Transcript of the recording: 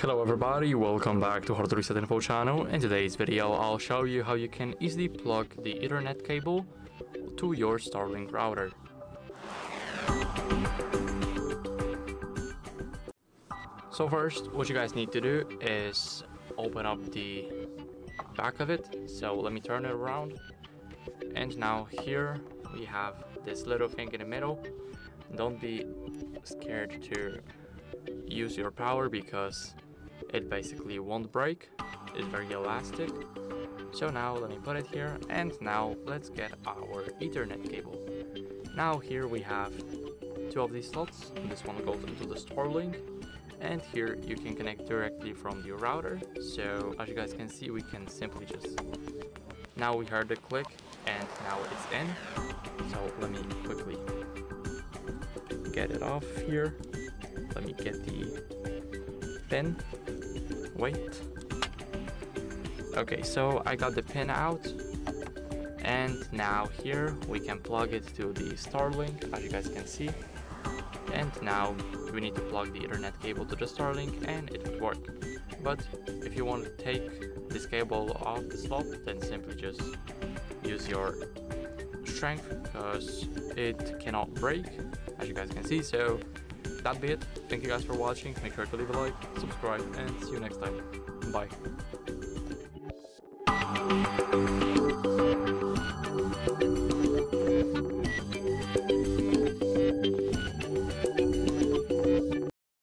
Hello everybody, welcome back to Hard Reset Info channel. In today's video I'll show you how you can easily plug the ethernet cable to your Starlink router. So first what you guys need to do is open up the back of it. So let me turn it around. And now here we have this little thing in the middle. Don't be scared to use your power because it basically won't break. It's very elastic. So now let me put it here and now let's get our ethernet cable. Now here we have two of these slots. This one goes into the Starlink and here you can connect directly from your router. So as you guys can see we can simply just now we heard the click and now it's in. So let me quickly get it off here. Let me get the pin wait. Okay so I got the pin out. And now here we can plug it to the Starlink as you guys can see. And now we need to plug the ethernet cable to the Starlink and it would work. But if you want to take this cable off the slot then simply just use your strength because it cannot break as you guys can see. So that be it thank you guys for watching. Make sure to leave a like subscribe and see you next time. Bye